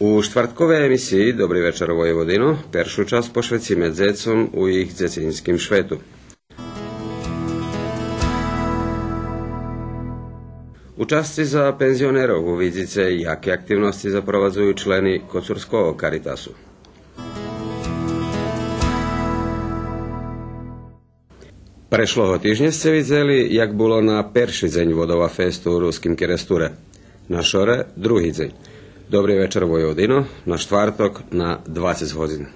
U štvrtkovej emisiji Dobri večer Vojvodino peršu čas pošvecíme dzecom u ich dzecinskim švetu. U časti za penzionerov uvidíte, jaké aktivnosti zaprowadzujú členy Kocurského Caritasu. Prešloho týždňa ste videli, jak bolo na perší deň vodova festu v Ruským keresture. Na šore druhý deň. Dobri večer Vojvodino, na čtvrtok na 20 hodin.